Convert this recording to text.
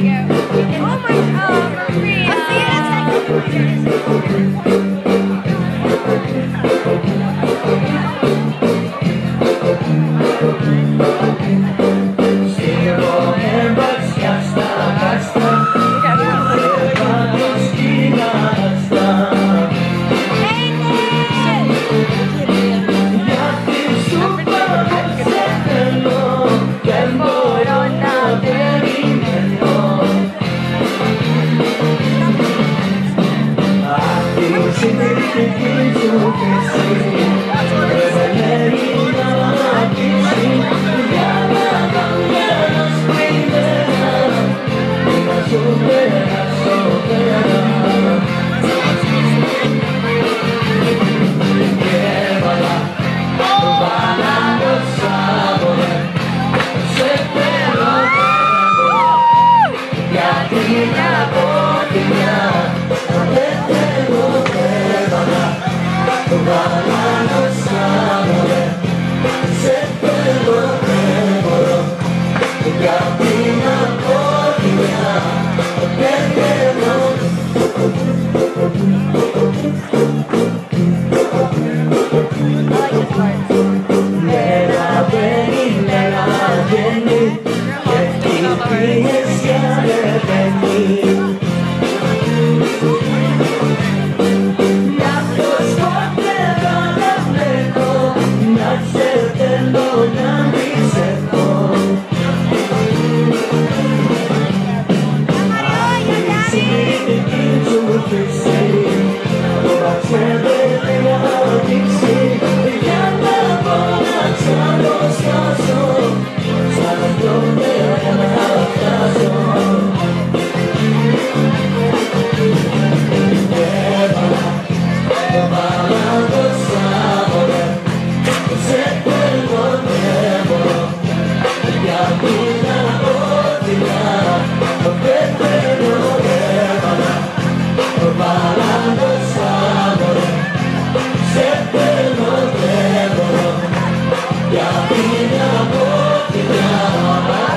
Oh my oh, god, Maria. See Тебя принял Бог, тебя обожал.